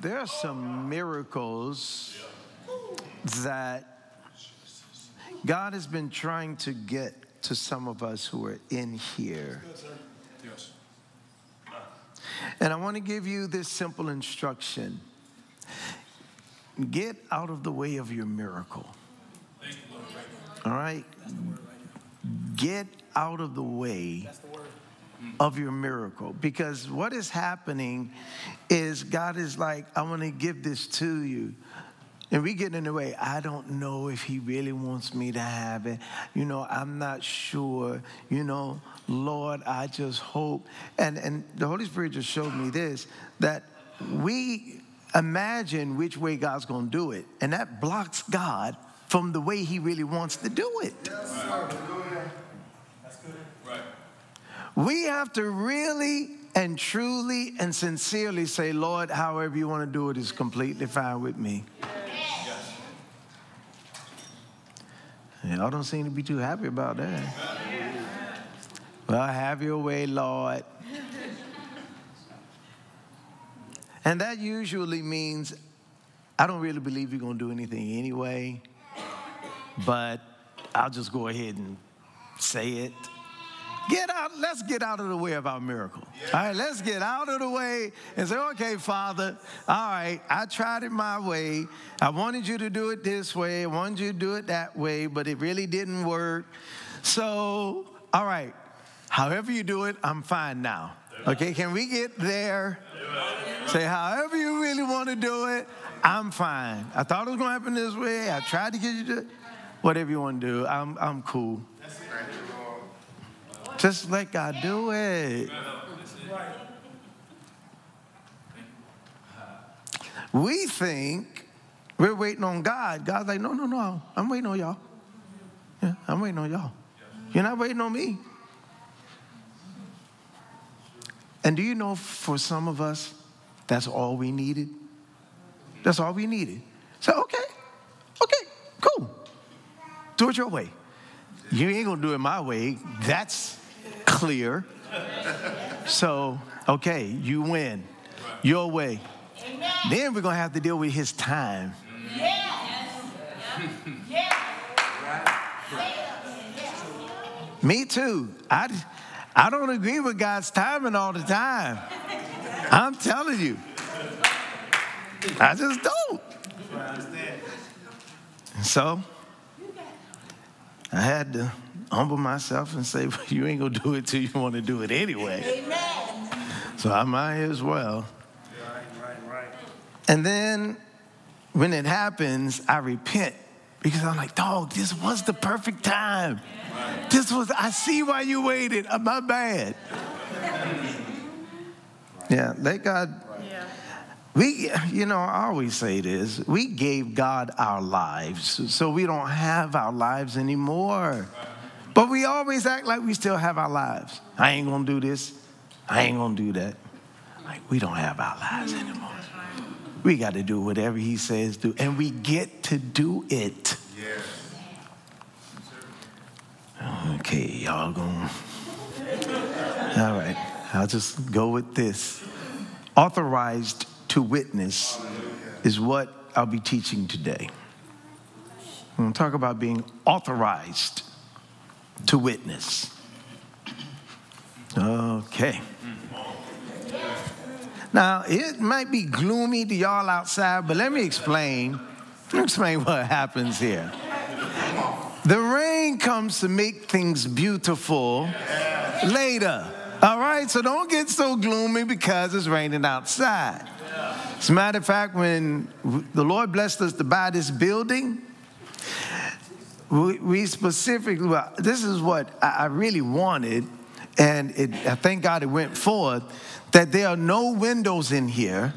there are some miracles that God has been trying to get to some of us who are in here. And I want to give you this simple instruction get out of the way of your miracle. All right? Get out of the way Mm. of your miracle. Because what is happening is God is like, I want to give this to you. And we get in the way. I don't know if he really wants me to have it. You know, I'm not sure. You know, Lord, I just hope. And and the Holy Spirit just showed me this that we imagine which way God's going to do it, and that blocks God from the way he really wants to do it. Right. We have to really and truly and sincerely say, Lord, however you want to do it is completely fine with me. Y'all don't seem to be too happy about that. Well, have your way, Lord. And that usually means I don't really believe you're going to do anything anyway, but I'll just go ahead and say it. Get out, let's get out of the way of our miracle. All right, let's get out of the way and say, okay, Father, all right, I tried it my way. I wanted you to do it this way. I wanted you to do it that way, but it really didn't work. So, all right, however you do it, I'm fine now. Okay, can we get there? Say, however you really want to do it, I'm fine. I thought it was going to happen this way. I tried to get you to whatever you want to do. I'm, I'm cool. Just let God do it. We think we're waiting on God. God's like, no, no, no, I'm waiting on y'all. Yeah, I'm waiting on y'all. You're not waiting on me. And do you know for some of us, that's all we needed? That's all we needed. So, okay, okay, cool. Do it your way. You ain't gonna do it my way. That's clear. So, okay, you win. Your way. Then we're gonna have to deal with his time. Me too. I, I don't agree with God's timing all the time. I'm telling you. I just don't. So I had to humble myself and say, well, you ain't gonna do it till you want to do it anyway. So I might as well. And then when it happens, I repent because I'm like, dog, this was the perfect time. This was, I see why you waited. Uh, My bad. Yeah, let God. We, you know, I always say this we gave God our lives, so we don't have our lives anymore. But we always act like we still have our lives. I ain't gonna do this, I ain't gonna do that. Like, we don't have our lives anymore. We got to do whatever He says do, and we get to do it. Yes. Okay, y'all going. All right, I'll just go with this. Authorized to witness is what I'll be teaching today. I'm going to talk about being authorized to witness. Okay. Now, it might be gloomy to y'all outside, but let me explain. Let me explain what happens here. The rain comes to make things beautiful later. All right, so don't get so gloomy because it's raining outside. As a matter of fact, when the Lord blessed us to buy this building, we, specifically, well, this is what I, really wanted, and it, I thank God it went forth, that there are no windows in here.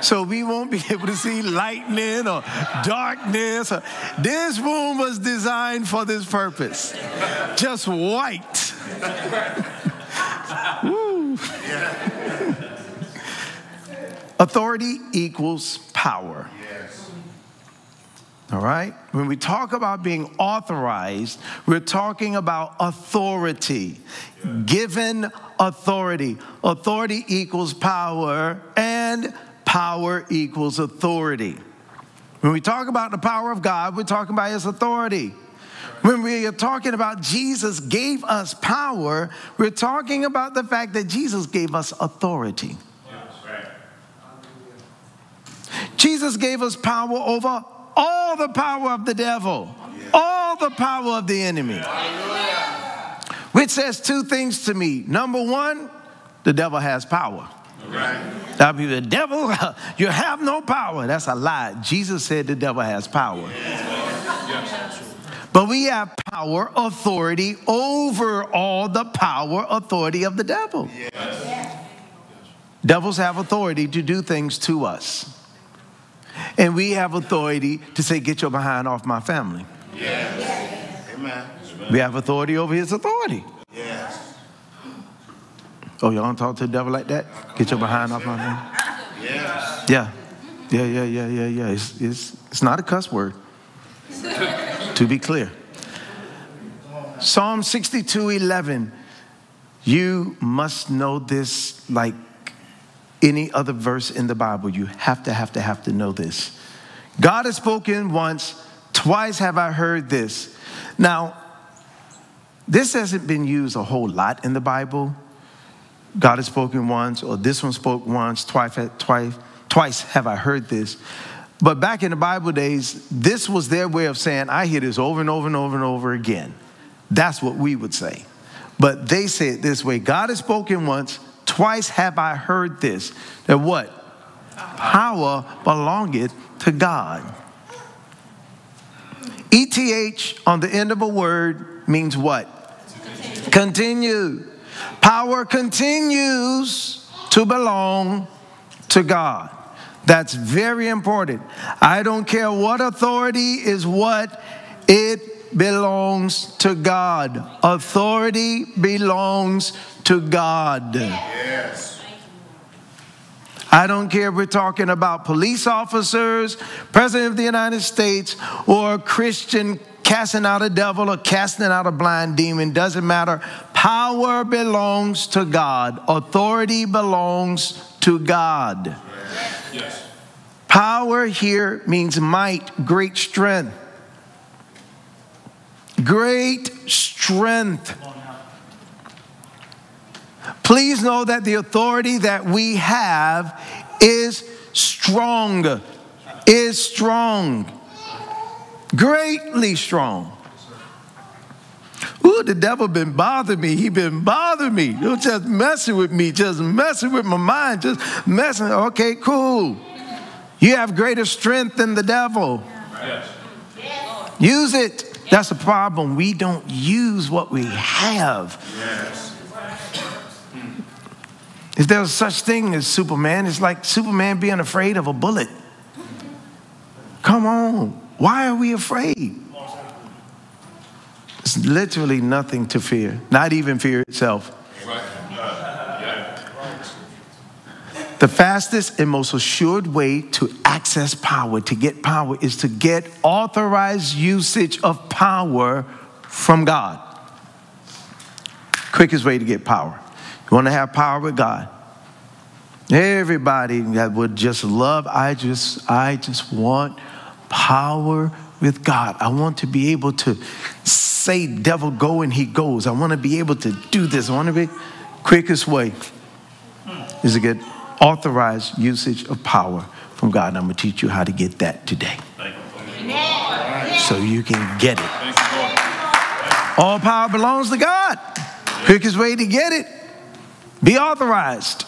So we won't be able to see lightning or darkness. This room was designed for this purpose. Just white. Authority equals power. All right? When we talk about being authorized, we're talking about authority, given authority. Authority equals power, and power equals authority. When we talk about the power of God, we're talking about his authority. When we are talking about Jesus gave us power, we're talking about the fact that Jesus gave us authority. Jesus gave us power over all the power of the devil, all the power of the enemy. Which says two things to me. Number one, the devil has power. That be the devil, you have no power. That's a lie. Jesus said the devil has power. But we have power, authority over all the power, authority of the devil. Devils have authority to do things to us. And we have authority to say, Get your behind off my family. Amen. We have authority over his authority. Yes. Oh, y'all don't talk to the devil like that? Get your behind off my family. Yes. Yeah. Yeah, yeah, yeah, yeah, yeah. It's, it's, it's not a cuss word, to be clear. Psalm 62 11. You must know this like any other verse in the Bible. You have to, have to, have to know this. God has spoken once, twice have I heard this. Now, this hasn't been used a whole lot in the Bible. God has spoken once, or this one spoke once, twice, twice, twice have I heard this. But back in the Bible days, this was their way of saying, I hear this over and over and over and over again. That's what we would say. But they say it this way God has spoken once, twice have I heard this. That what? Power belongeth to God. ETH on the end of a word means what? Continue. Power continues to belong to God. That's very important. I don't care what authority is what, it belongs to God. Authority belongs to God. Yes. I don't care if we're talking about police officers, President of the United States, or Christian casting out a devil or casting out a blind demon, doesn't matter. Power belongs to God, authority belongs to God. Yes. Power here means might, great strength. Great strength. Please know that the authority that we have is strong, is strong, greatly strong. Ooh, the devil been bothering me. He been bothering me. You're just messing with me, just messing with my mind, just messing. Okay, cool. You have greater strength than the devil. Use it. That's the problem. We don't use what we have. Yes. If there's such thing as Superman, it's like Superman being afraid of a bullet. Come on. Why are we afraid? It's literally nothing to fear, not even fear itself. The fastest and most assured way to access power, to get power, is to get authorized usage of power from God. Quickest way to get power. You want to have power with God. Everybody that would just love, I just, I just want power with God. I want to be able to say, devil, go, and he goes. I want to be able to do this. I want to be quickest way is to get authorized usage of power from God. And I'm going to teach you how to get that today. So you can get it. You, All power belongs to God. Quickest way to get it, be authorized.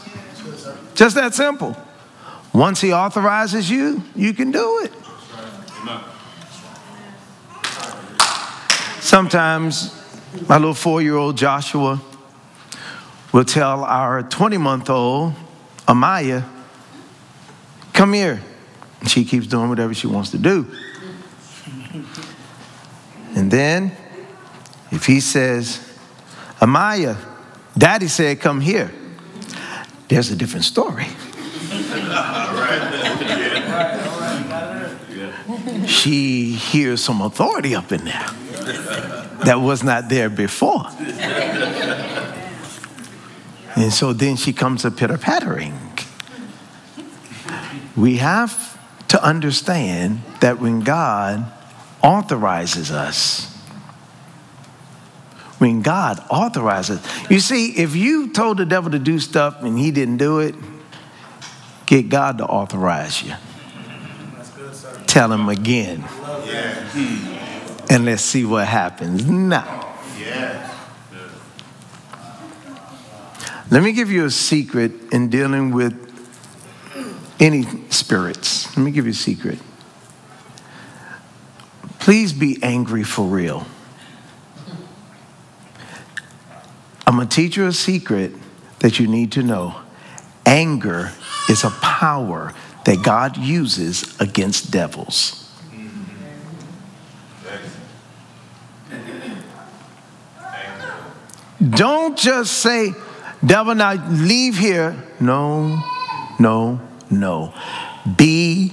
Just that simple. Once He authorizes you, you can do it. Sometimes my little four year old Joshua will tell our 20 month old Amaya, come here. And she keeps doing whatever she wants to do. And then, if he says, Amaya, daddy said, come here, there's a different story. She hears some authority up in there that was not there before. And so then she comes a pitter pattering. we have to understand that when God authorizes us, when God authorizes, you see, if you told the devil to do stuff and he didn't do it, get God to authorize you. Tell him again. And let's see what happens. Now, let me give you a secret in dealing with any spirits. Let me give you a secret. Please be angry for real. I'm going to teach you a secret that you need to know. Anger is a power that God uses against devils. Don't just say, devil, now leave here. No, no, no. Be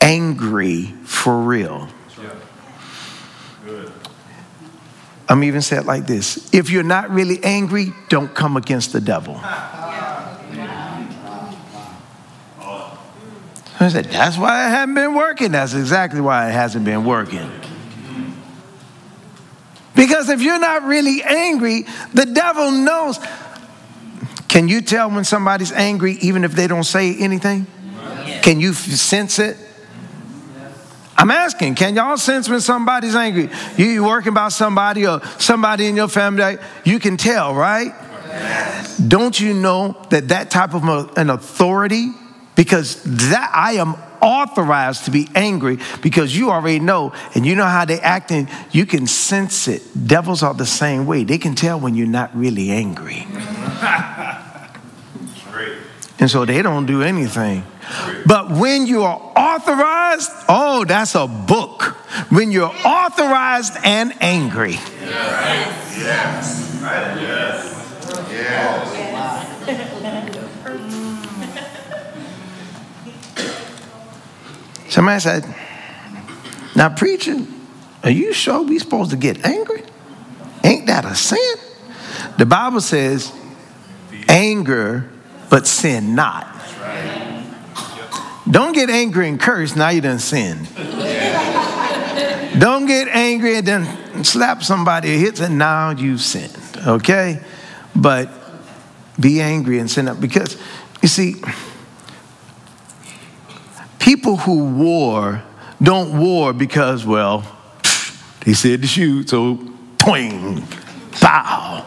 angry for real. I'm even said like this if you're not really angry, don't come against the devil. I said, that's why it hasn't been working. That's exactly why it hasn't been working. Because if you're not really angry, the devil knows. Can you tell when somebody's angry even if they don't say anything? Can you sense it? I'm asking, can y'all sense when somebody's angry? You, working about somebody or somebody in your family, you can tell, right? Don't you know that that type of an authority, because that I am authorized to be angry because you already know and you know how they acting, you can sense it. Devils are the same way. They can tell when you're not really angry. And so they don't do anything. But when you are authorized, oh, that's a book. When you're authorized and angry. Yes. Somebody said, Now, preaching, are you sure we supposed to get angry? Ain't that a sin? The Bible says, anger, but sin not. Don't get angry and curse, now you done sinned. Don't get angry and then slap somebody or hit and now you've sinned, okay? But be angry and sin up because, you see, people who war don't war because, well, they said to shoot, so twing, bow,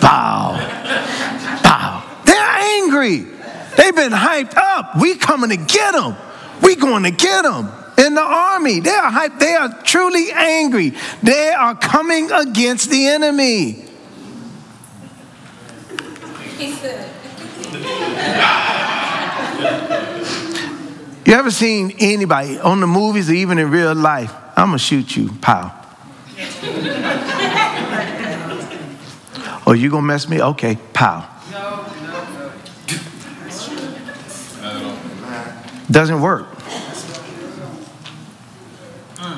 bow. They've been hyped up. We coming to get them. We going to get them. In the army, they are hyped. They are truly angry. They are coming against the enemy. You ever seen anybody on the movies or even in real life? I'm gonna shoot you, pow. oh, you gonna mess me? Okay, pow. Doesn't work.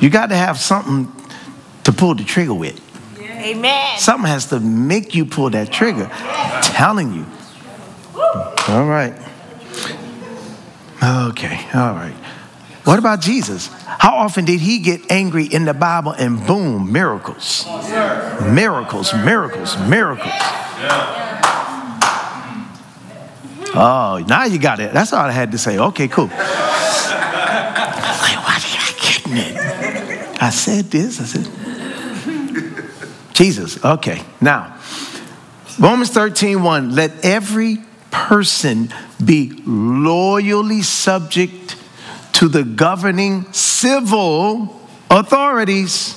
You got to have something to pull the trigger with. Amen. Something has to make you pull that trigger. telling you. All right. Okay, all right. What about Jesus? How often did he get angry in the Bible and boom, miracles? Miracles, miracles, miracles. Oh, now you got it. That's all I had to say. Okay, cool. Like, why did I getting it? I said this. I said, Jesus. Okay, now, Romans 13, 1. Let every person be loyally subject to the governing civil authorities.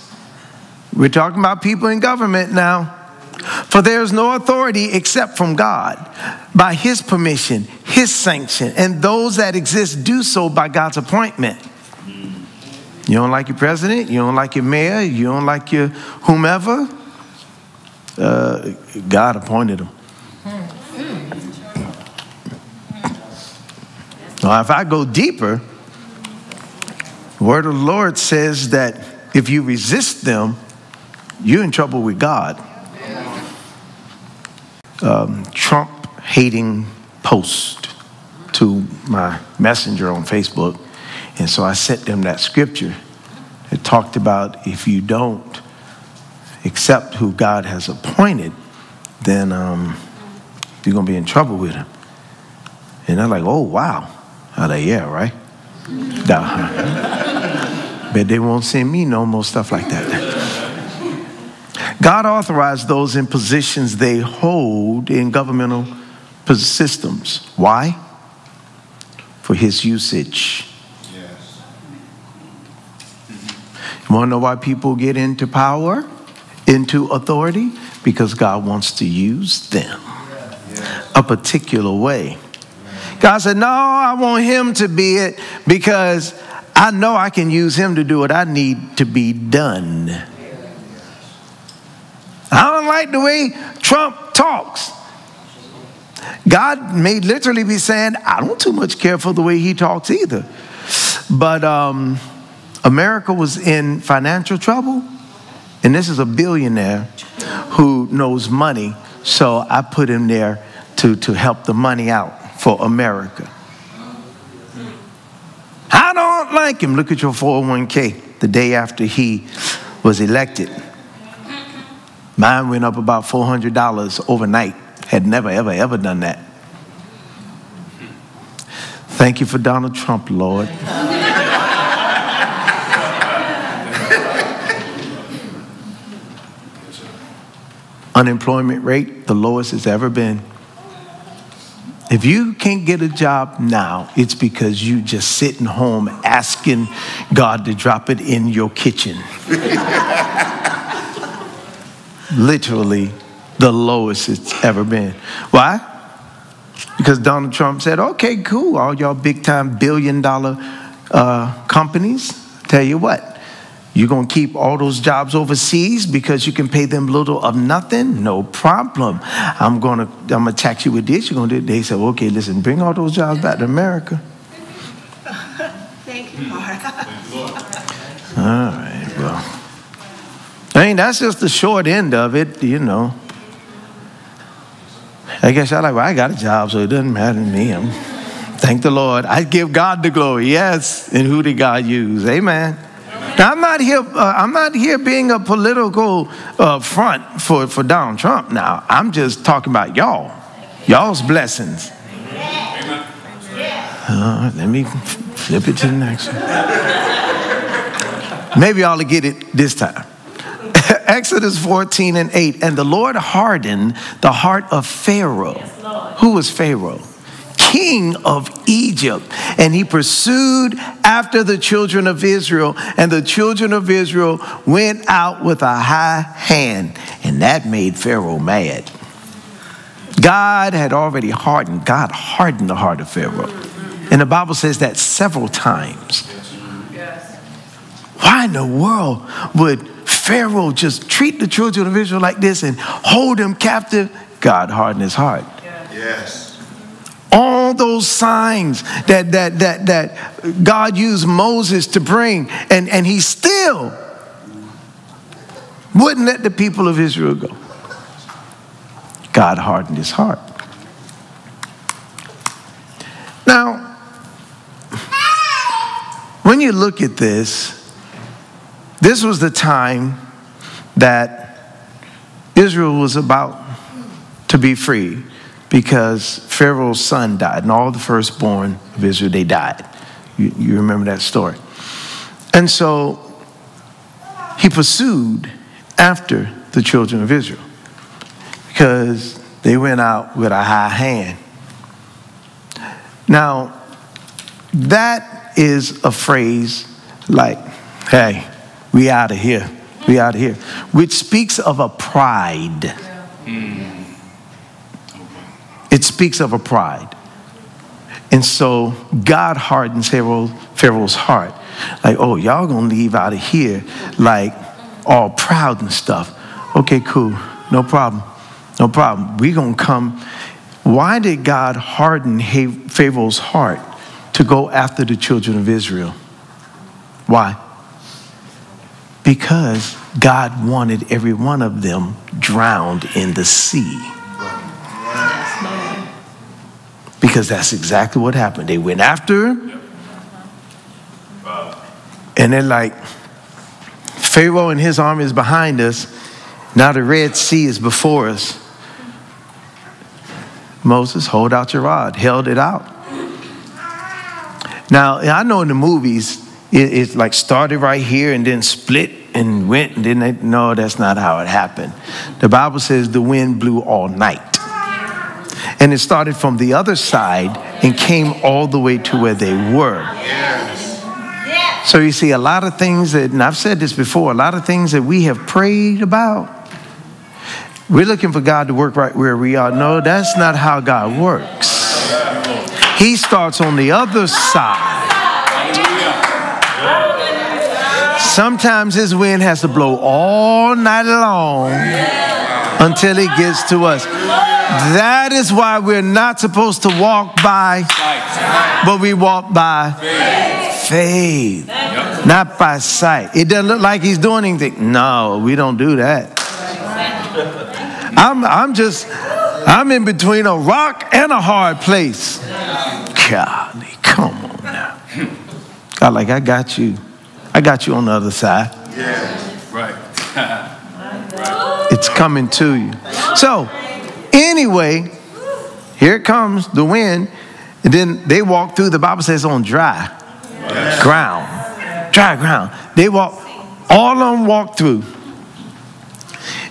We're talking about people in government now. For there is no authority except from God, by His permission, His sanction, and those that exist do so by God's appointment. You don't like your president, you don't like your mayor, you don't like your whomever. Uh, God appointed them. Now, if I go deeper, the word of the Lord says that if you resist them, you're in trouble with God. Um, Trump hating post. to my messenger on Facebook. And so I sent them that scripture. It talked about if you don't accept who God has appointed, then um, you're going to be in trouble with him. And they're like, oh, wow. I'm like, yeah, right? but they won't send me no more stuff like that. God authorized those in positions they hold in governmental systems. Why? For his usage. Yes. You want to know why people get into power, into authority? Because God wants to use them a particular way. God said, No, I want him to be it because I know I can use him to do what I need to be done. I don't like the way Trump talks. God may literally be saying, I don't too much care for the way he talks either. But um, America was in financial trouble, and this is a billionaire who knows money, so I put him there to, to help the money out for America. I don't like him. Look at your 401k the day after he was elected. Mine went up about $400 overnight. Had never, ever, ever done that. Thank you for Donald Trump, Lord. Unemployment rate, the lowest it's ever been. If you can't get a job now, it's because you just sitting home asking God to drop it in your kitchen. Literally the lowest it's ever been. Why? Because Donald Trump said, okay, cool, all y'all big time billion dollar uh, companies, tell you what, you're going to keep all those jobs overseas because you can pay them little of nothing? No problem. I'm going to I'm to tax you with this. You're going to do They said, okay, listen, bring all those jobs back to America. Thank you, Lord. All right, well. I mean, that's just the short end of it, you know. I guess I like, well, I got a job, so it doesn't matter to me. I'm, thank the Lord. I give God the glory. Yes. And who did God use? Amen. Now, I'm not here. Uh, I'm not here being a political uh, front for for Donald Trump. Now, I'm just talking about y'all, y'all's blessings. Uh, let me flip it to the next one. Maybe I'll get it this time. Exodus 14 and 8. And the Lord hardened the heart of Pharaoh. Who was Pharaoh? king of Egypt. And he pursued after the children of Israel, and the children of Israel went out with a high hand, and that made Pharaoh mad. God had already hardened, God hardened the heart of Pharaoh. And the Bible says that several times. Why in the world would Pharaoh just treat the children of Israel like this and hold them captive? God hardened his heart. Yes. All those signs that, that, that, that God used Moses to bring, and, and he still wouldn't let the people of Israel go. God hardened his heart. Now, when you look at this, this was the time that Israel was about to be free because Pharaoh's son died, and all the firstborn of Israel, they died. You, you remember that story. And so he pursued after the children of Israel because they went out with a high hand. Now, that is a phrase like, hey, we out of here. We out of here. Which speaks of a pride. Hmm. It speaks of a pride. And so God hardens Pharaoh, Pharaoh's heart. Like, oh, y'all gonna leave out of here like all proud and stuff. Okay, cool. No problem. No problem. we gonna come. Why did God harden Pharaoh's heart to go after the children of Israel? Why? Because God wanted every one of them drowned in the sea. Because that's exactly what happened. They went after him, and they're like, Pharaoh and his army is behind us. Now the Red Sea is before us. Moses, hold out your rod, held it out. Now, I know in the movies, it, it's like started right here and then split and went, and then they, no, that's not how it happened. The Bible says the wind blew all night. And it started from the other side and came all the way to where they were. So you see, a lot of things that, and I've said this before, a lot of things that we have prayed about, we're looking for God to work right where we are. No, that's not how God works. He starts on the other side. Sometimes his wind has to blow all night long until it gets to us. That is why we're not supposed to walk by, but we walk by faith, not by sight. It doesn't look like he's doing anything. No, we don't do that. I'm, I'm just, I'm in between a rock and a hard place. God, come on now. God, like, I got you. I got you on the other side. Yeah, Right. It's coming to you. So, anyway, here it comes, the wind. And then they walk through, the Bible says, on dry ground. Dry ground. They walk, all of them walk through.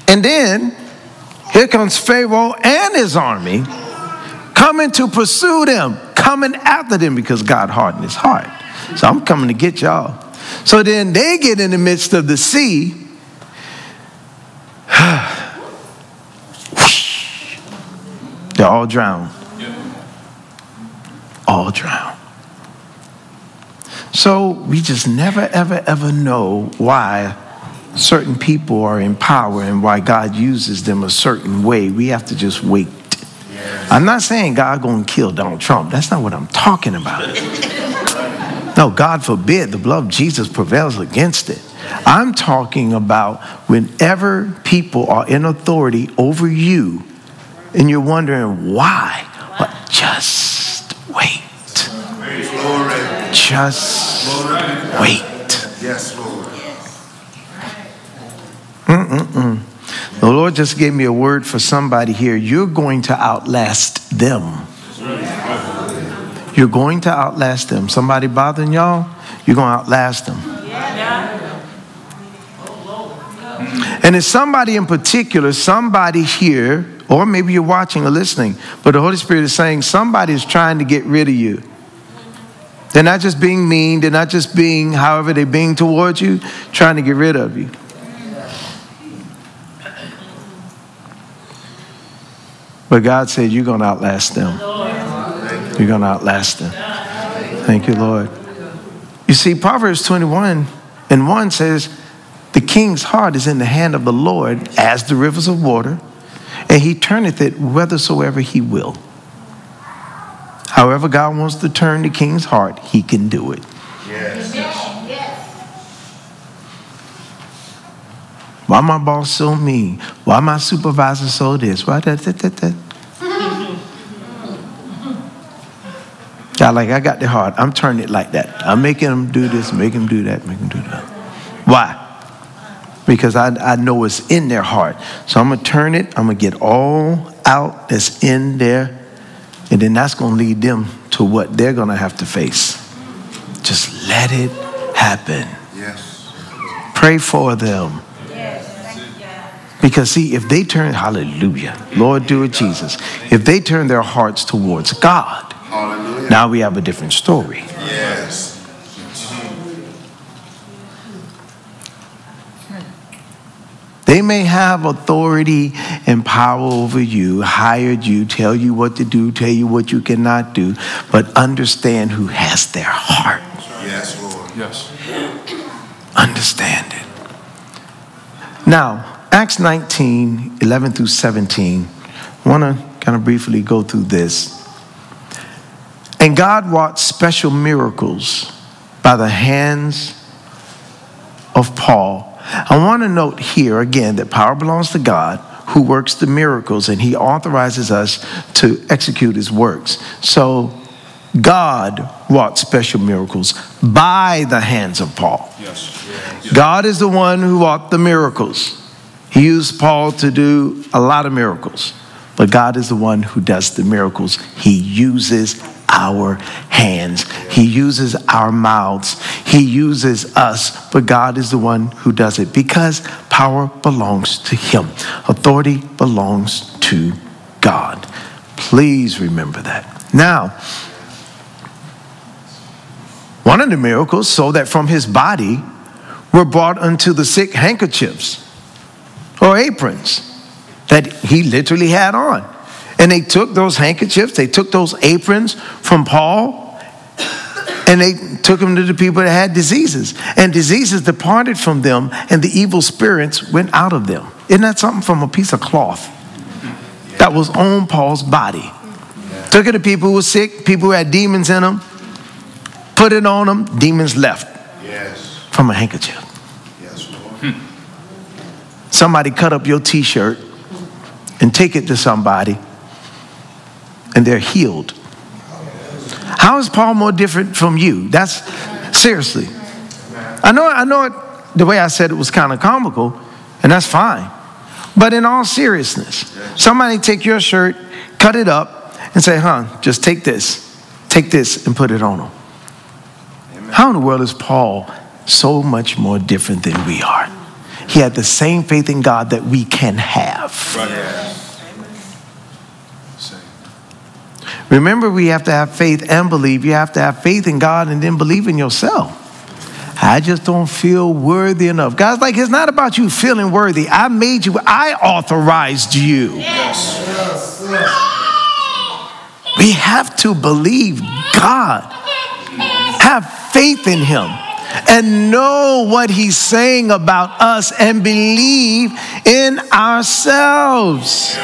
And then here comes Pharaoh and his army coming to pursue them, coming after them because God hardened his heart. So I'm coming to get y'all. So then they get in the midst of the sea. They're all drowned. All drowned. So we just never, ever, ever know why certain people are in power and why God uses them a certain way. We have to just wait. I'm not saying God gonna kill Donald Trump. That's not what I'm talking about. No, God forbid the blood of Jesus prevails against it. I'm talking about whenever people are in authority over you and you're wondering why, but just wait. Just wait. Yes, Lord. The Lord just gave me a word for somebody here. You're going to outlast them. You're going to outlast them. Somebody bothering y'all, you're going to outlast them. And it's somebody in particular, somebody here, or maybe you're watching or listening, but the Holy Spirit is saying somebody is trying to get rid of you. They're not just being mean, they're not just being however they're being towards you, trying to get rid of you. But God said, You're going to outlast them. You're going to outlast them. Thank you, Lord. You see, Proverbs 21 and 1 says, The king's heart is in the hand of the Lord as the rivers of water, and he turneth it whithersoever he will. However, God wants to turn the king's heart, he can do it. Yes. Why my boss so mean? Why my supervisor so this? Why that, that, that, that? God, like I got the heart. I'm turning it like that. I'm making them do this, making them do that, making them do that. Why? Because I, I know it's in their heart. So I'm gonna turn it, I'm gonna get all out that's in there, and then that's gonna lead them to what they're gonna have to face. Just let it happen. Yes. Pray for them. Because, see, if they turn, hallelujah, Lord, do it, Jesus. If they turn their hearts towards God, Hallelujah. now we have a different story. Yes. They may have authority and power over you, hired you, tell you what to do, tell you what you cannot do, but understand who has their heart. Yes, Lord. Yes. Understand it. Now, Acts 19, 11 through 17. I want to kind of briefly go through this. And God wrought special miracles by the hands of Paul. I want to note here again that power belongs to God who works the miracles and he authorizes us to execute his works. So God wrought special miracles by the hands of Paul. Yes. God is the one who wrought the miracles. He used Paul to do a lot of miracles, but God is the one who does the miracles. He uses our hands, He uses our mouths, He uses us, but God is the one who does it because power belongs to Him, authority belongs to God. Please remember that. Now, one of the miracles, so that from his body were brought unto the sick handkerchiefs or aprons that he literally had on. And they took those handkerchiefs, they took those aprons from Paul, and they took them to the people that had diseases. And diseases departed from them, and the evil spirits went out of them. Isn't that something from a piece of cloth that was on Paul's body? Took it to people who were sick, people who had demons in them, put it on them, demons left Yes. from a handkerchief. Yes, Lord. Somebody cut up your t shirt and take it to somebody, and they're healed. How is Paul more different from you? That's seriously. I know, I know it, the way I said it was kind of comical, and that's fine. But in all seriousness, somebody take your shirt, cut it up, and say, huh, just take this, take this, and put it on them. How in the world is Paul so much more different than we are? He had the same faith in God that we can have. Remember, we have to have faith and believe. You have to have faith in God and then believe in yourself. I just don't feel worthy enough. God's like, it's not about you feeling worthy. I made you, I authorized you. Yes. We have to believe God, have faith in Him, and know what He's saying about us and believe in ourselves.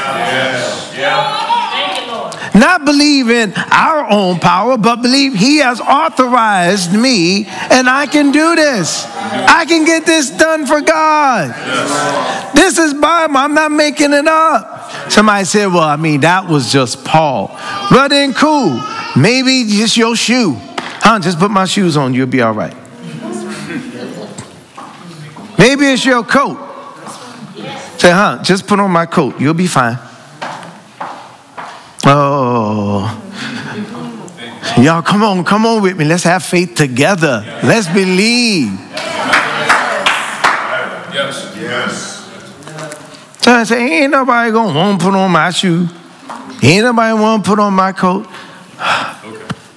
Not believe in our own power, but believe He has authorized me and I can do this. I can get this done for God. This is Bible. I'm not making it up. Somebody said, well, I mean, that was just Paul. Well, then, cool. Maybe just your shoe. Huh? Just put my shoes on, you'll be all right. Maybe it's your coat. Say, huh? Just put on my coat, you'll be fine. Oh. Y'all, come on, come on with me. Let's have faith together. Let's believe. Yes. Yes. So I say, ain't nobody gonna want to put on my shoe. Ain't nobody want to put on my coat.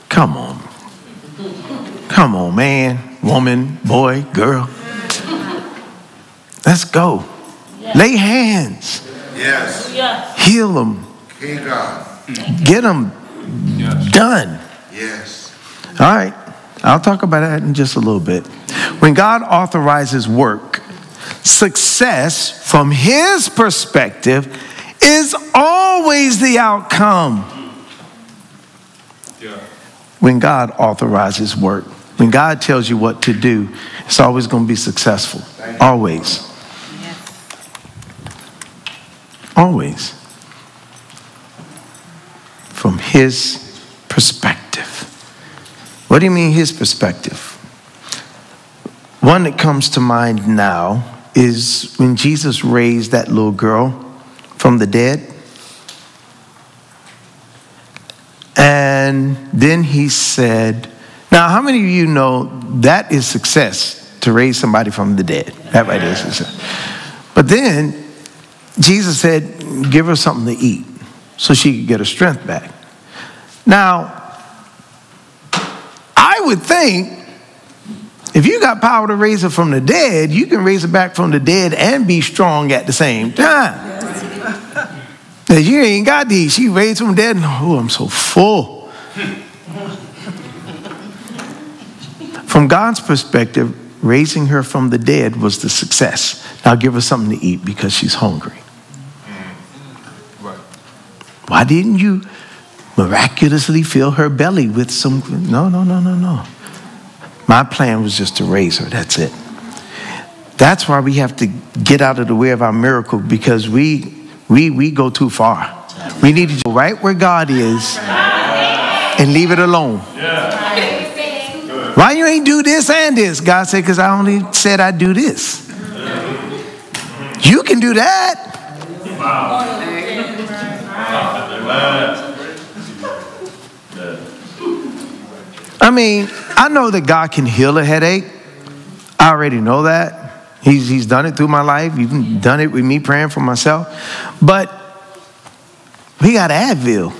Come on. Come on, man, woman, boy, girl. Let's go. Lay hands. Yes. Heal them. King God. Get them done. Yes. All right, I'll talk about that in just a little bit. When God authorizes work, success from His perspective is always the outcome. Yeah. When God authorizes work, when God tells you what to do, it's always going to be successful. Always. Yes. Always. From His perspective. What do you mean, His perspective? One that comes to mind now is when Jesus raised that little girl from the dead. And then he said, Now, how many of you know that is success to raise somebody from the dead? That right is success. But then Jesus said, Give her something to eat so she could get her strength back. Now, I would think if you got power to raise her from the dead, you can raise her back from the dead and be strong at the same time. That you ain't got these. She raised from the dead. And, oh, I'm so full. from God's perspective, raising her from the dead was the success. Now give her something to eat because she's hungry. Why didn't you miraculously fill her belly with some? No, no, no, no, no. My plan was just to raise her. That's it. That's why we have to get out of the way of our miracle because we we, we go too far. We need to go right where God is and leave it alone. Why you ain't do this and this? God said, because I only said I'd do this. You can do that. I mean, I know that God can heal a headache. I already know that. He's, he's done it through my life, even done it with me praying for myself. But we got Advil,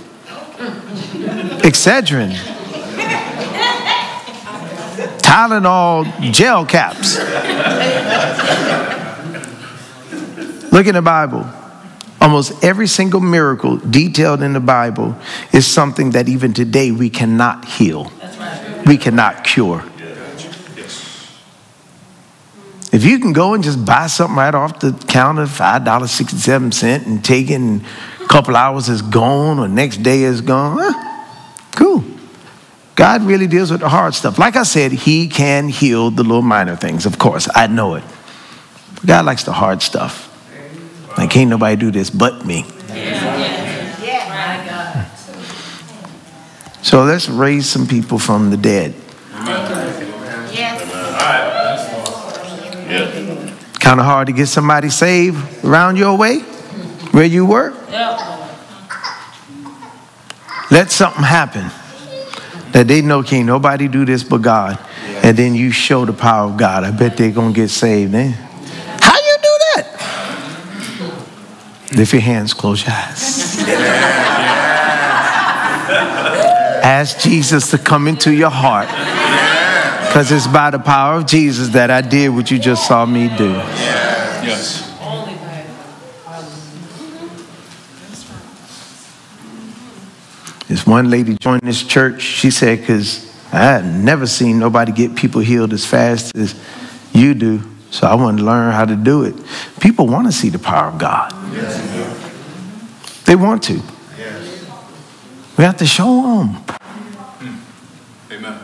Excedrin, Tylenol gel caps. Look in the Bible. Almost every single miracle detailed in the Bible is something that even today we cannot heal, we cannot cure. If you can go and just buy something right off the counter, $5.67, and take it, and a couple hours is gone, or next day is gone, huh? cool. God really deals with the hard stuff. Like I said, He can heal the little minor things, of course. I know it. God likes the hard stuff. Like, can't nobody do this but me. So let's raise some people from the dead. Kind of hard to get somebody saved around your way, where you work. Let something happen that they know can't nobody do this but God. And then you show the power of God. I bet they're going to get saved, man. How you do that? Lift your hands, close your eyes. Ask Jesus to come into your heart. Because it's by the power of Jesus that I did what you just saw me do. Yes. This one lady joined this church. She said, because I had never seen nobody get people healed as fast as you do. So I wanted to learn how to do it. People want to see the power of God. They want to. We have to show them. Amen.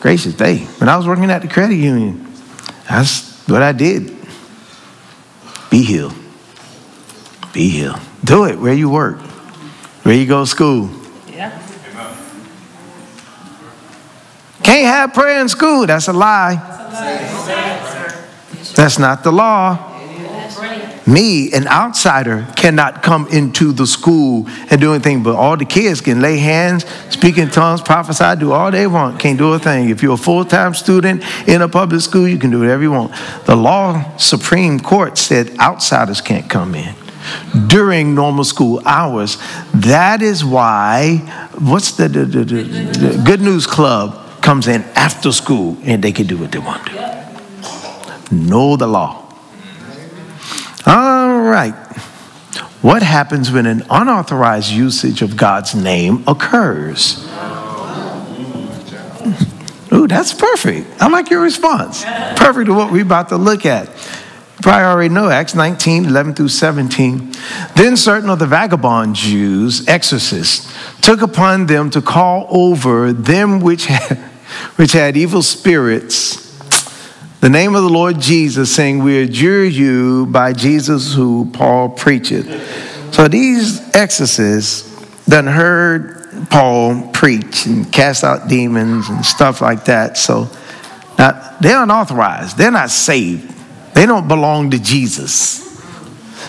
Gracious day. When I was working at the credit union, that's what I did. Be healed. Be healed. Do it where you work, where you go to school. Yeah. Can't have prayer in school. That's a lie. That's not the law. Me, an outsider, cannot come into the school and do anything, but all the kids can lay hands, speak in tongues, prophesy, do all they want. Can't do a thing. If you're a full time student in a public school, you can do whatever you want. The law Supreme Court said outsiders can't come in during normal school hours. That is why, what's the, the, the, the, the Good News Club comes in after school and they can do what they want to do. Know the law. All right. What happens when an unauthorized usage of God's name occurs? Ooh, that's perfect. I like your response. Perfect to what we're about to look at. You probably already know Acts 19, 11 through 17. Then certain of the vagabond Jews, exorcists, took upon them to call over them which had, which had evil spirits the name of the Lord Jesus, saying, We adjure you by Jesus who Paul preacheth. So these exorcists done heard Paul preach and cast out demons and stuff like that. So now they're unauthorized, they're not saved, they don't belong to Jesus.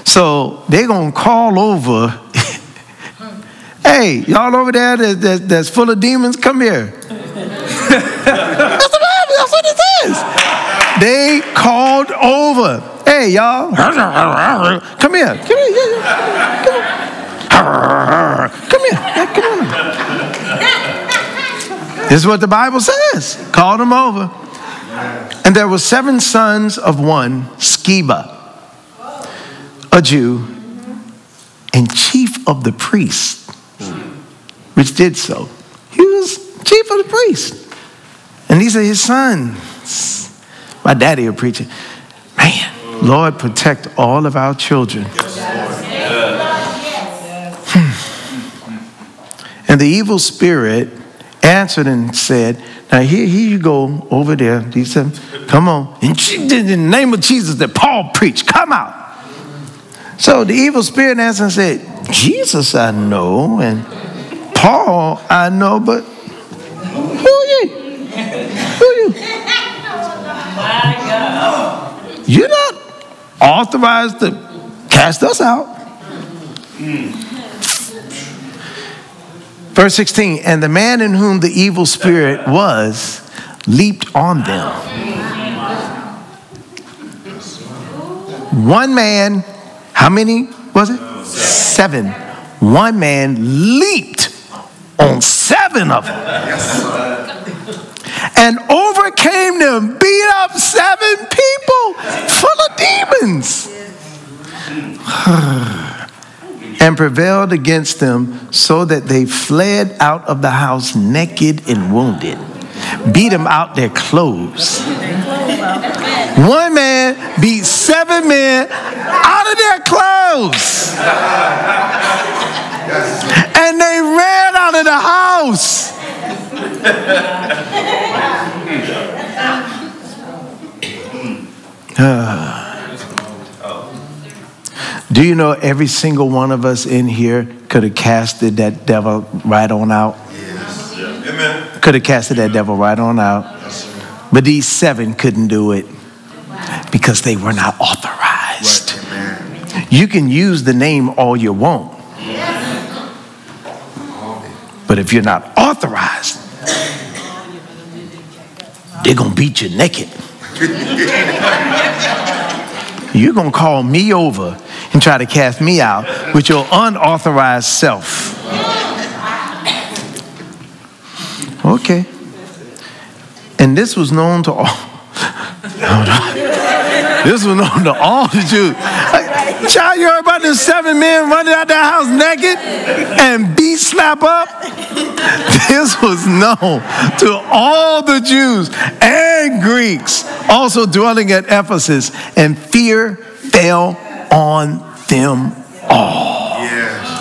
So they're going to call over, hey, y'all over there that, that, that's full of demons, come here. They called over. Hey, y'all. Come here. Come here. Come on. Come here. Come on. This is what the Bible says. Called them over. And there were seven sons of one, Sceva, a Jew, and chief of the priests, which did so. He was chief of the priests. And these are his sons. My daddy a preacher. Man, Lord, protect all of our children. Hmm. And the evil spirit answered and said, Now here, here you go over there. He said, Come on. In the name of Jesus that Paul preached, come out. So the evil spirit answered and said, Jesus I know, and Paul I know, but who are you? You're not authorized to cast us out. Verse 16, and the man in whom the evil spirit was leaped on them. One man, how many was it? Seven. One man leaped on seven of them and overcame them, beat up seven people full of demons. and prevailed against them so that they fled out of the house naked and wounded. Beat them out their clothes. One man beat seven men out of their clothes. And they ran out of the house. do you know every single one of us in here could have casted that devil right on out? Yes. Amen. Could have casted that devil right on out. But these seven couldn't do it because they were not authorized. You can use the name all you want. But if you're not authorized, they're going to beat you naked. You're going to call me over and try to cast me out with your unauthorized self. Okay. And this was known to all. this was known to all the Jews. Child, you heard about the seven men running out that house naked and beat slap up? This was known to all the Jews and Greeks also dwelling at Ephesus, and fear fell on them all. Yes.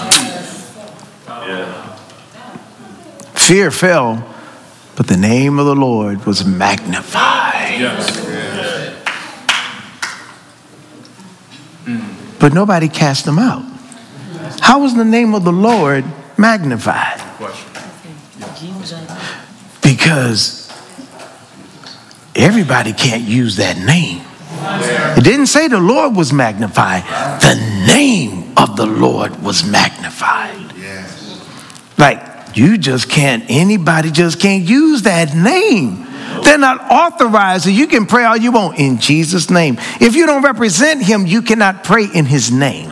Fear fell, but the name of the Lord was magnified. Yes. But nobody cast them out. How was the name of the Lord magnified? Because everybody can't use that name. It didn't say the Lord was magnified, the name of the Lord was magnified. Like, you just can't, anybody just can't use that name. They're not authorized, you can pray all you want in Jesus' name. If you don't represent him, you cannot pray in his name.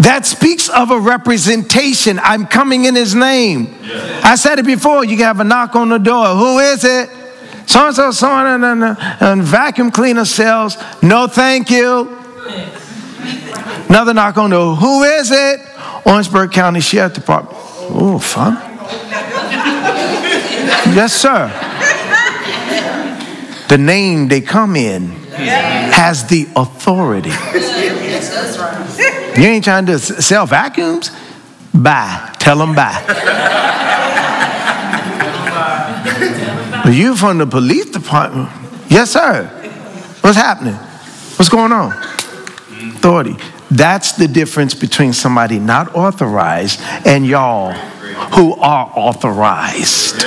That speaks of a representation. I'm coming in his name. I said it before. You can have a knock on the door. Who is it? So and so, so and, and, and vacuum cleaner sells. No, thank you. Another knock on the door. Who is it? Orangeburg County Sheriff Department. Oh, fun. Yes, sir. The name they come in has the authority. You ain't trying to sell vacuums? Buy. Tell them buy. you from the police department? Yes, sir. What's happening? What's going on? Authority. That's the difference between somebody not authorized and y'all who are authorized.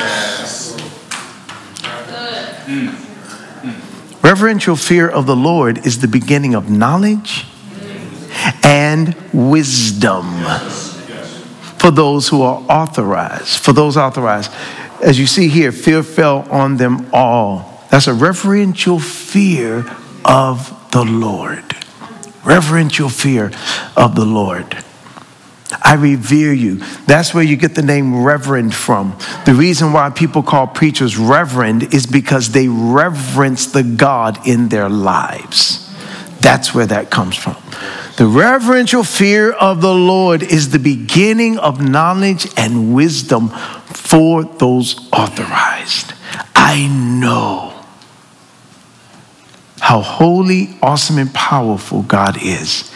Hmm. Hmm. Reverential fear of the Lord is the beginning of knowledge and wisdom for those who are authorized. For those authorized. As you see here, fear fell on them all. That's a reverential fear of the Lord. Reverential fear of the Lord. I revere you. That's where you get the name reverend from. The reason why people call preachers reverend is because they reverence the God in their lives. That's where that comes from. The reverential fear of the Lord is the beginning of knowledge and wisdom for those authorized. I know how holy, awesome, and powerful God is.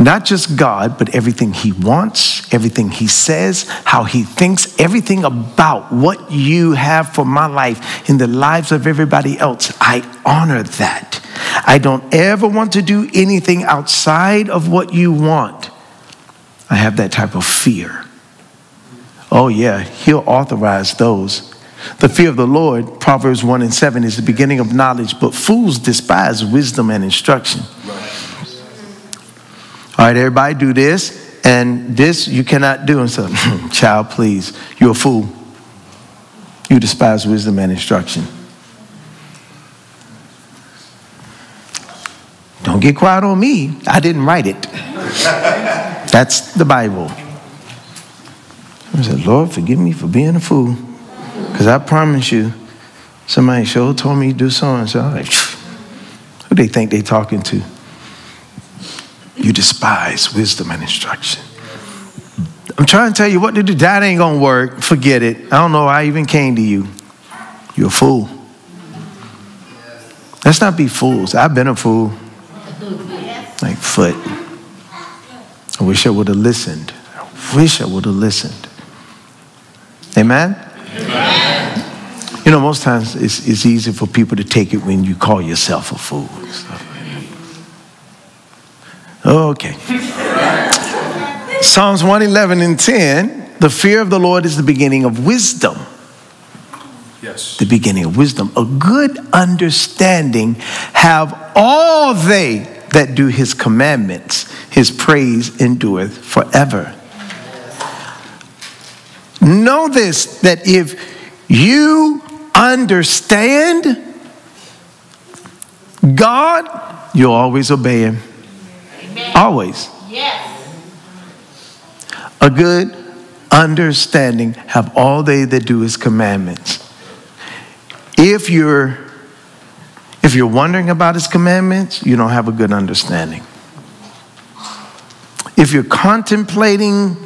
Not just God, but everything He wants, everything He says, how He thinks, everything about what you have for my life in the lives of everybody else. I honor that. I don't ever want to do anything outside of what you want. I have that type of fear. Oh, yeah, he'll authorize those. The fear of the Lord, Proverbs 1 and 7, is the beginning of knowledge, but fools despise wisdom and instruction. All right, everybody do this, and this you cannot do. And so, child, please, you're a fool. You despise wisdom and instruction. Don't get quiet on me. I didn't write it. That's the Bible. I said, Lord, forgive me for being a fool. Because I promise you, somebody sure told me to do so and so. Like, who they think they talking to? You despise wisdom and instruction. I'm trying to tell you what to do. That ain't gonna work. Forget it. I don't know I even came to you. You're a fool. Let's not be fools. I've been a fool. Like foot. I wish I would have listened. I wish I would have listened. Amen? Amen? You know, most times it's, it's easy for people to take it when you call yourself a fool. Okay. Psalms 111 and 10 the fear of the Lord is the beginning of wisdom. Yes. The beginning of wisdom. A good understanding have all they that do his commandments. His praise endureth forever. Know this that if you understand God, you'll always obey him. Always. Yes. A good understanding have all they that do his commandments. If you're if you're wondering about his commandments, you don't have a good understanding. If you're contemplating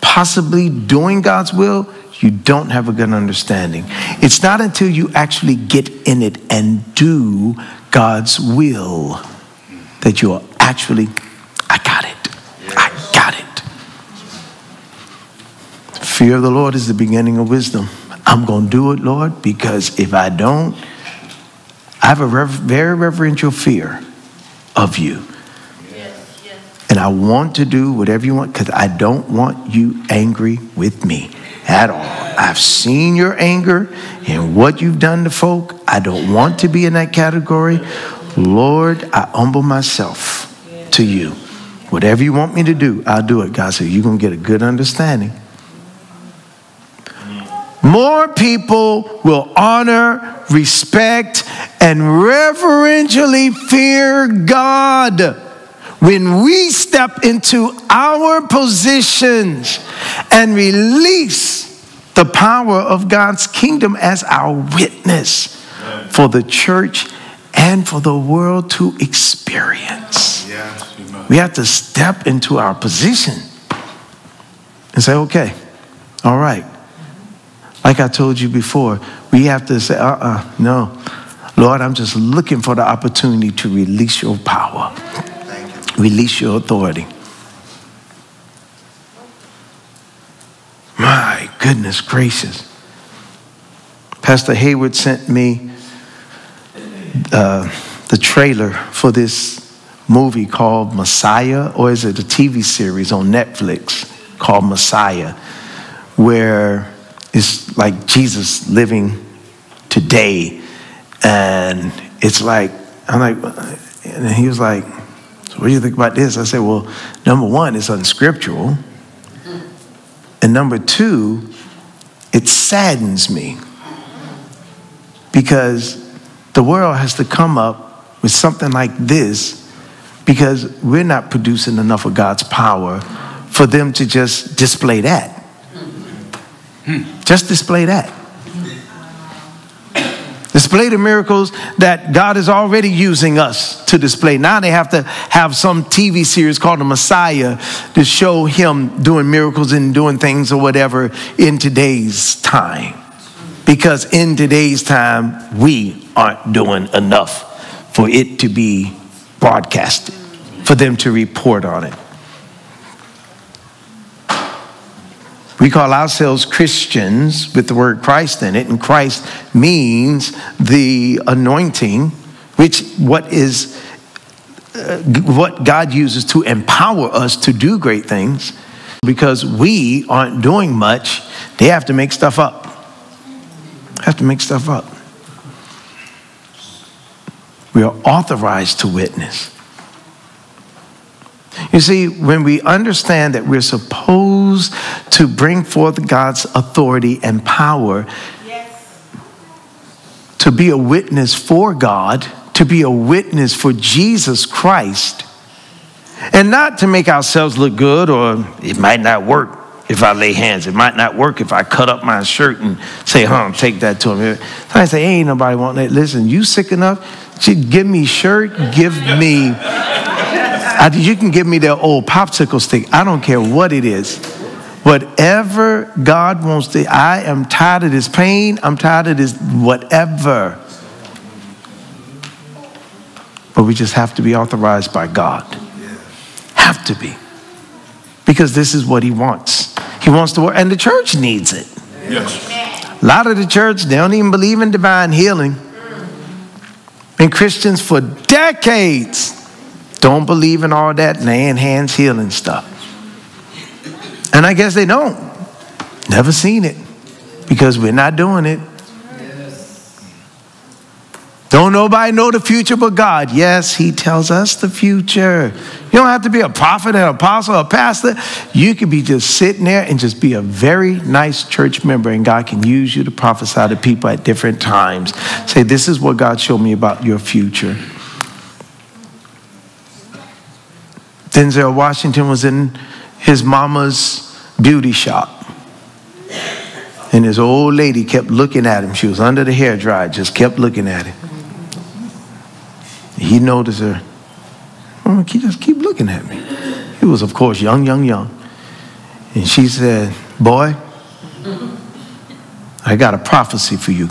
possibly doing God's will, you don't have a good understanding. It's not until you actually get in it and do God's will that you are actually, I got it. I got it. Fear of the Lord is the beginning of wisdom. I'm going to do it, Lord, because if I don't, I have a rever- very reverential fear of you. And I want to do whatever you want because I don't want you angry with me at all. I've seen your anger and what you've done to folk. I don't want to be in that category. Lord, I humble myself to you. Whatever you want me to do, I'll do it. God said, You're going to get a good understanding. More people will honor, respect, and reverentially fear God when we step into our positions and release the power of God's kingdom as our witness for the church and for the world to experience. We have to step into our position and say, okay, all right. Like I told you before, we have to say, uh uh no. Lord, I'm just looking for the opportunity to release your power, release your authority. My goodness gracious. Pastor Hayward sent me uh, the trailer for this movie called Messiah, or is it a TV series on Netflix called Messiah, where it's like Jesus living today. And it's like, I'm like, and he was like, so what do you think about this? I said, well, number one, it's unscriptural. And number two, it saddens me because the world has to come up with something like this because we're not producing enough of God's power for them to just display that. Just display that. Display the miracles that God is already using us to display. Now they have to have some TV series called The Messiah to show him doing miracles and doing things or whatever in today's time. Because in today's time, we aren't doing enough for it to be broadcasted, for them to report on it. We call ourselves Christians with the word Christ in it, and Christ means the anointing, which what is uh, what God uses to empower us to do great things because we aren't doing much they have to make stuff up. Have to make stuff up. We are authorized to witness you see, when we understand that we're supposed to bring forth God's authority and power to be a witness for God, to be a witness for Jesus Christ, and not to make ourselves look good or it might not work if I lay hands. It might not work if I cut up my shirt and say, huh, take that to him. I say, ain't nobody want that. Listen, you sick enough? Give me shirt, give me I, you can give me that old popsicle stick. I don't care what it is. Whatever God wants to, I am tired of this pain. I'm tired of this whatever. But we just have to be authorized by God. Have to be. Because this is what He wants. He wants to work, and the church needs it. Yes. A lot of the church, they don't even believe in divine healing. Been Christians for decades. Don't believe in all that laying hands healing stuff. And I guess they don't. Never seen it because we're not doing it. Don't nobody know the future but God. Yes, He tells us the future. You don't have to be a prophet, an apostle, a pastor. You could be just sitting there and just be a very nice church member, and God can use you to prophesy to people at different times. Say, This is what God showed me about your future. Denzel Washington was in his mama's beauty shop. And his old lady kept looking at him. She was under the hair dryer, just kept looking at him. He noticed her. Oh, he just keep looking at me. He was, of course, young, young, young. And she said, Boy, I got a prophecy for you.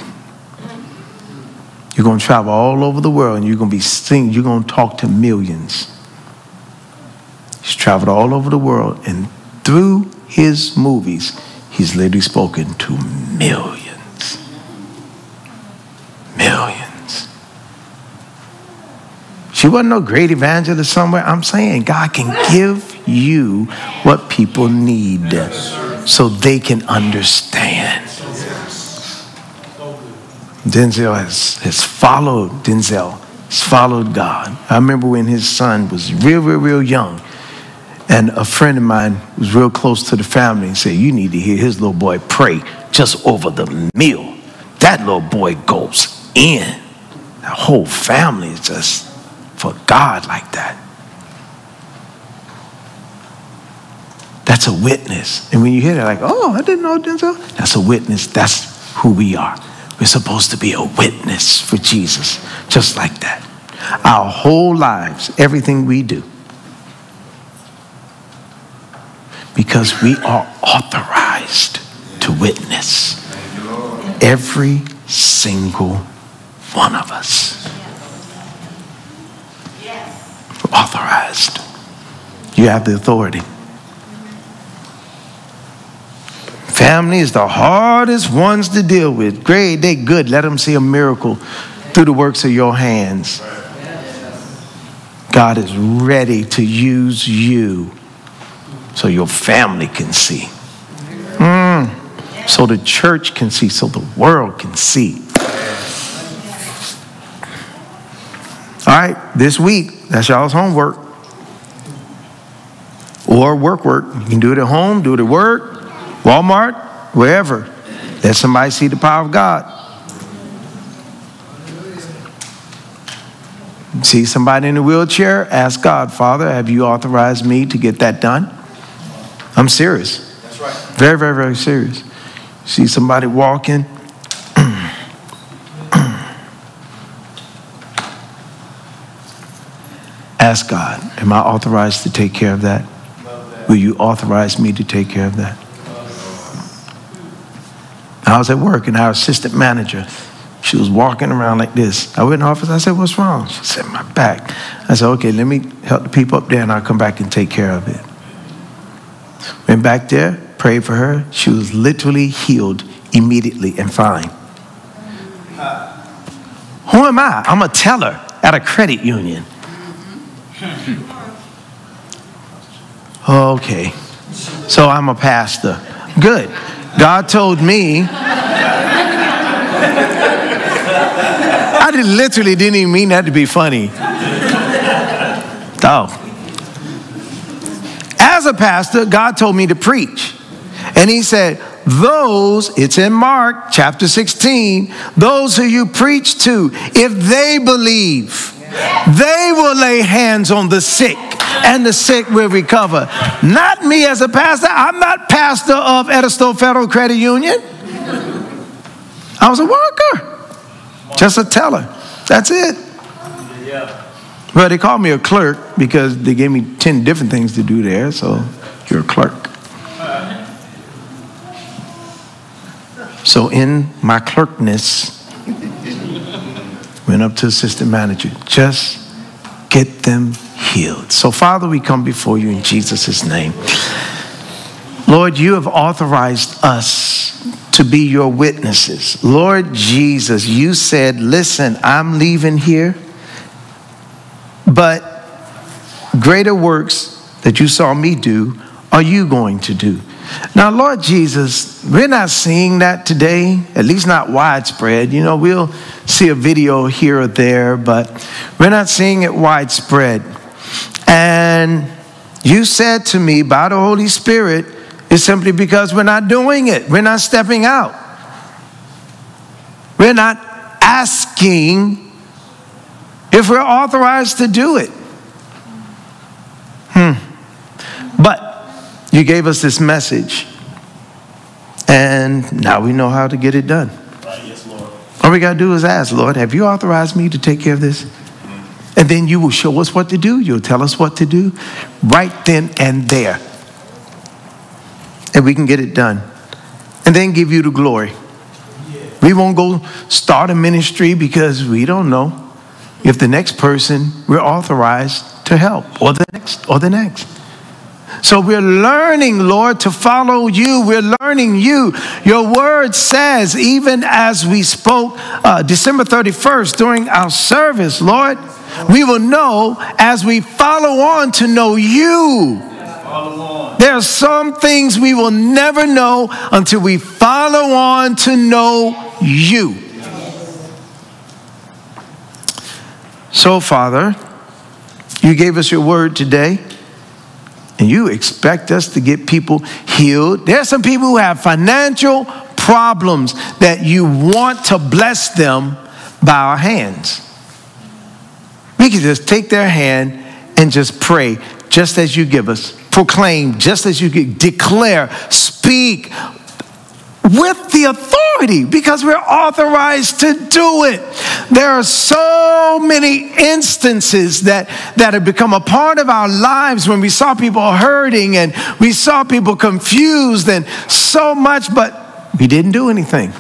You're going to travel all over the world and you're going to be singing, you're going to talk to millions. He's traveled all over the world, and through his movies, he's literally spoken to millions. Millions. She wasn't no great evangelist somewhere. I'm saying God can give you what people need so they can understand. Denzel has, has followed Denzel, has followed God. I remember when his son was real, real, real young. And a friend of mine was real close to the family and said, You need to hear his little boy pray just over the meal. That little boy goes in. The whole family is just for God like that. That's a witness. And when you hear that, like, oh, I didn't know Denzel. That's a witness. That's who we are. We're supposed to be a witness for Jesus, just like that. Our whole lives, everything we do. Because we are authorized to witness. Every single one of us. Authorized. You have the authority. Family is the hardest ones to deal with. Great, they good. Let them see a miracle through the works of your hands. God is ready to use you so your family can see. Mm. So the church can see, so the world can see. All right, this week, that's y'all's homework. Or work work. You can do it at home, do it at work, Walmart, wherever. Let somebody see the power of God. See somebody in a wheelchair, ask God, Father, have you authorized me to get that done? I'm serious. That's right. Very, very, very serious. See somebody walking. Ask God, am I authorized to take care of that? Will you authorize me to take care of that? I was at work and our assistant manager, she was walking around like this. I went in the office, I said, What's wrong? She said, My back. I said, Okay, let me help the people up there and I'll come back and take care of it. Went back there, prayed for her. She was literally healed immediately and fine. Who am I? I'm a teller. at a credit union. Okay. So I'm a pastor. Good. God told me. I literally didn't even mean that to be funny. Oh. As a pastor, God told me to preach. And He said, Those, it's in Mark chapter 16, those who you preach to, if they believe, they will lay hands on the sick and the sick will recover. Not me as a pastor. I'm not pastor of Edisto Federal Credit Union. I was a worker, just a teller. That's it. Well, they called me a clerk because they gave me 10 different things to do there, so you're a clerk. So, in my clerkness, went up to assistant manager, just get them healed. So, Father, we come before you in Jesus' name. Lord, you have authorized us to be your witnesses. Lord Jesus, you said, listen, I'm leaving here, but greater works that you saw me do are you going to do. Now, Lord Jesus, we're not seeing that today, at least not widespread. You know, we'll see a video here or there, but we're not seeing it widespread. And you said to me by the Holy Spirit, it's simply because we're not doing it, we're not stepping out, we're not asking if we're authorized to do it. Hmm. But you gave us this message, and now we know how to get it done. All we got to do is ask, Lord, have you authorized me to take care of this? And then you will show us what to do. You'll tell us what to do right then and there. And we can get it done. And then give you the glory. We won't go start a ministry because we don't know if the next person we're authorized to help or the next or the next. So we're learning, Lord, to follow you. We're learning you. Your word says, even as we spoke uh, December 31st during our service, Lord, we will know as we follow on to know you. There are some things we will never know until we follow on to know you. So, Father, you gave us your word today, and you expect us to get people healed. There are some people who have financial problems that you want to bless them by our hands. We can just take their hand and just pray, just as you give us. Proclaim, just as you. Declare, speak with the authority because we're authorized to do it. There are so many instances that, that have become a part of our lives when we saw people hurting and we saw people confused and so much, but we didn't do anything.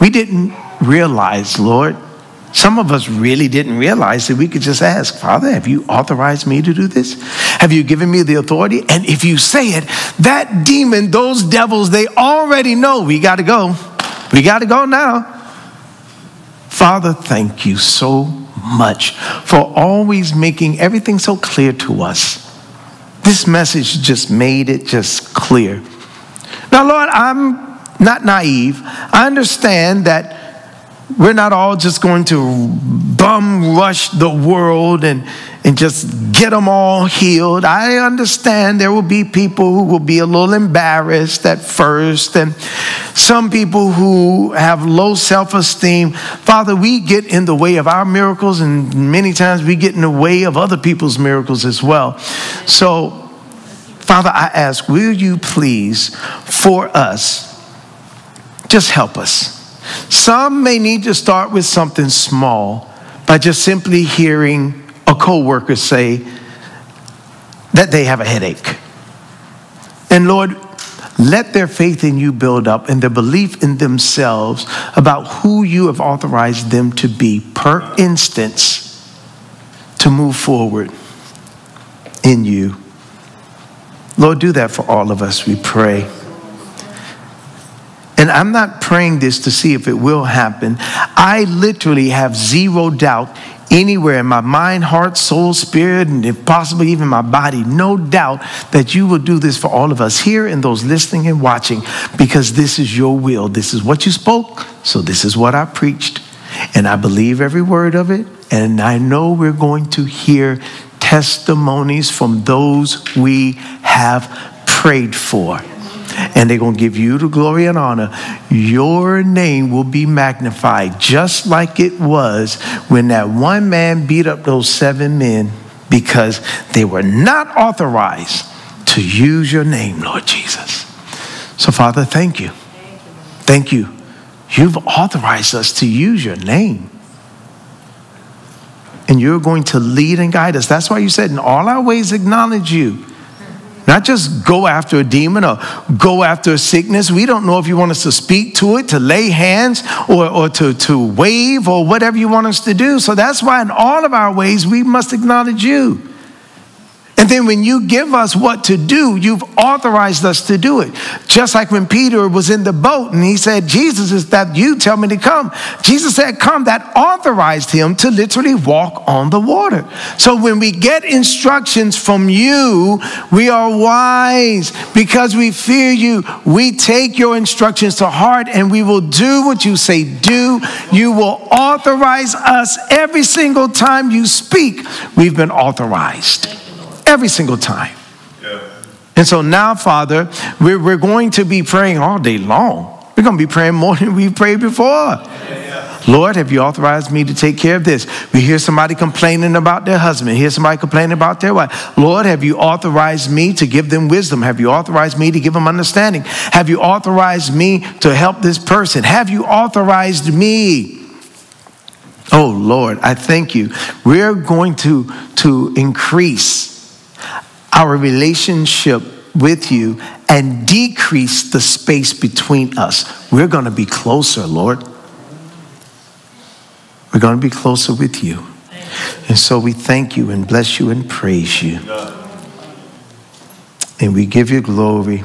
We didn't realize, Lord, some of us really didn't realize that we could just ask, Father, have you authorized me to do this? Have you given me the authority? And if you say it, that demon, those devils, they already know we got to go. We got to go now. Father, thank you so much for always making everything so clear to us. This message just made it just clear. Now, Lord, I'm not naive. I understand that we're not all just going to bum rush the world and, and just get them all healed. I understand there will be people who will be a little embarrassed at first, and some people who have low self esteem. Father, we get in the way of our miracles, and many times we get in the way of other people's miracles as well. So, Father, I ask, will you please, for us, just help us? Some may need to start with something small by just simply hearing a coworker say that they have a headache. And Lord, let their faith in you build up and their belief in themselves about who you have authorized them to be per instance to move forward in you. Lord, do that for all of us, we pray. And I'm not praying this to see if it will happen. I literally have zero doubt anywhere in my mind, heart, soul, spirit, and if possible, even my body, no doubt that you will do this for all of us here and those listening and watching because this is your will. This is what you spoke, so this is what I preached. And I believe every word of it. And I know we're going to hear testimonies from those we have prayed for and they're going to give you the glory and honor. Your name will be magnified, just like it was when that one man beat up those seven men because they were not authorized to use your name, Lord Jesus. So, Father, thank you. Thank you. You've authorized us to use your name. And you're going to lead and guide us. That's why you said, in all our ways, acknowledge you not just go after a demon or go after a sickness. We don't know if you want us to speak to it, to lay hands, or, or to, to wave, or whatever you want us to do. So that's why, in all of our ways, we must acknowledge you. And then when you give us what to do, you've authorized us to do it. Just like when Peter was in the boat and he said, Jesus, is that you tell me to come? Jesus said, Come. That authorized him to literally walk on the water. So when we get instructions from you, we are wise because we fear you. We take your instructions to heart and we will do what you say do. You will authorize us every single time you speak. We've been authorized every single time. Yeah. And so now, Father, we're, we're going to be praying all day long. We're going to be praying more than we've prayed before. Yeah. Lord, have you authorized me to take care of this? We hear somebody complaining about their husband, hear somebody complaining about their wife. Lord, have you authorized me to give them wisdom? Have you authorized me to give them understanding? Have you authorized me to help this person? Have you authorized me? Oh Lord, I thank you. We're going to, to increase our relationship with you and decrease the space between us. We're going to be closer, Lord. We're going to be closer with you. And so we thank you and bless you and praise you. And we give you glory.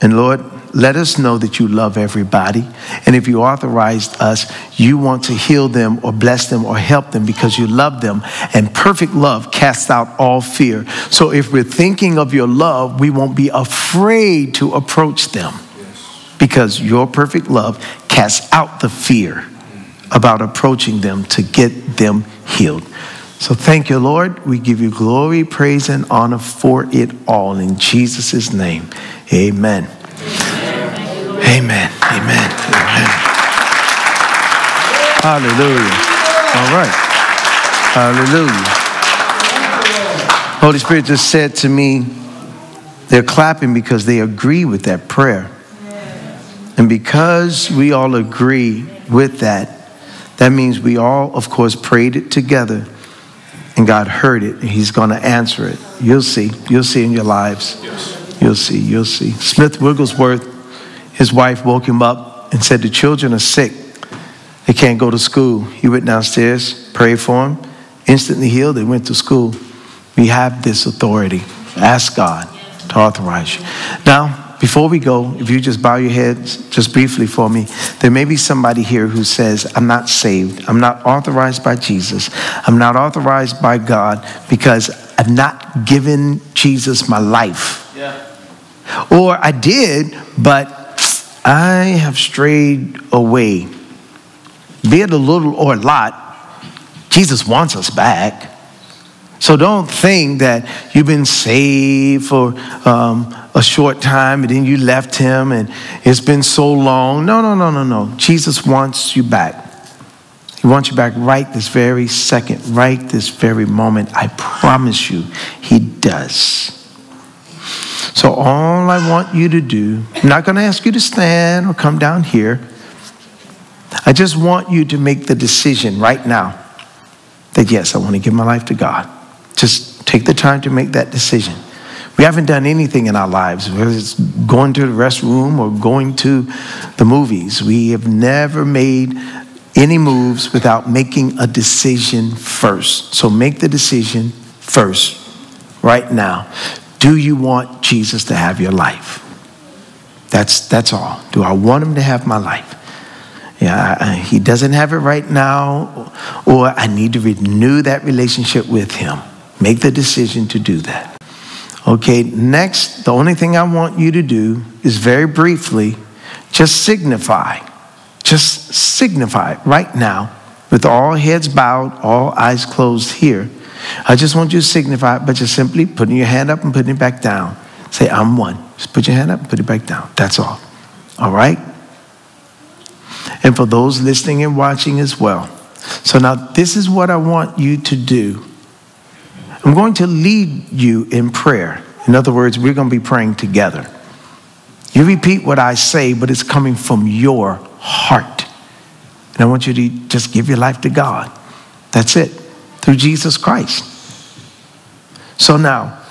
And Lord, let us know that you love everybody. And if you authorized us, you want to heal them or bless them or help them because you love them. And perfect love casts out all fear. So if we're thinking of your love, we won't be afraid to approach them because your perfect love casts out the fear about approaching them to get them healed. So thank you, Lord. We give you glory, praise, and honor for it all. In Jesus' name, amen. Amen. Amen. Amen. Hallelujah. All right. Hallelujah. Holy Spirit just said to me, they're clapping because they agree with that prayer. And because we all agree with that, that means we all, of course, prayed it together and God heard it and He's going to answer it. You'll see. You'll see in your lives. You'll see. You'll see. Smith Wigglesworth his wife woke him up and said, The children are sick. They can't go to school. He went downstairs, prayed for them, instantly healed. They went to school. We have this authority. Ask God to authorize you. Now, before we go, if you just bow your heads just briefly for me, there may be somebody here who says, I'm not saved. I'm not authorized by Jesus. I'm not authorized by God because I've not given Jesus my life. Yeah. Or I did, but I have strayed away, be it a little or a lot, Jesus wants us back. So don't think that you've been saved for um, a short time and then you left him and it's been so long. No, no, no, no, no. Jesus wants you back. He wants you back right this very second, right this very moment. I promise you, he does. So, all I want you to do, I'm not going to ask you to stand or come down here. I just want you to make the decision right now that yes, I want to give my life to God. Just take the time to make that decision. We haven't done anything in our lives, whether it's going to the restroom or going to the movies. We have never made any moves without making a decision first. So make the decision first, right now. Do you want Jesus to have your life? That's, that's all. Do I want him to have my life? Yeah, I, he doesn't have it right now, or I need to renew that relationship with him. Make the decision to do that. Okay, next, the only thing I want you to do is very briefly just signify, just signify right now, with all heads bowed, all eyes closed here. I just want you to signify but just simply putting your hand up and putting it back down. Say, I'm one. Just put your hand up and put it back down. That's all. All right? And for those listening and watching as well. So now, this is what I want you to do. I'm going to lead you in prayer. In other words, we're going to be praying together. You repeat what I say, but it's coming from your heart. And I want you to just give your life to God. That's it, through Jesus Christ. So now,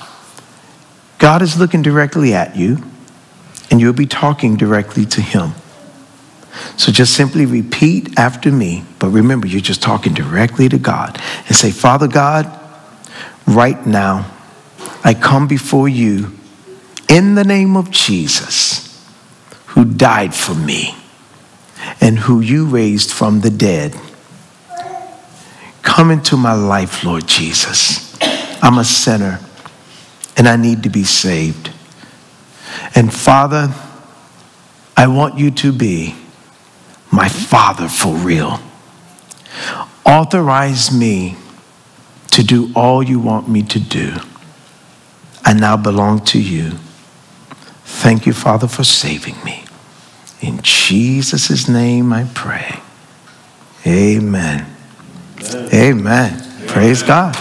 God is looking directly at you, and you'll be talking directly to Him. So just simply repeat after me, but remember, you're just talking directly to God and say, Father God, right now, I come before you in the name of Jesus, who died for me and who you raised from the dead. Come into my life, Lord Jesus. I'm a sinner and I need to be saved. And Father, I want you to be my Father for real. Authorize me to do all you want me to do. I now belong to you. Thank you, Father, for saving me. In Jesus' name I pray. Amen. Amen. Amen. Praise God.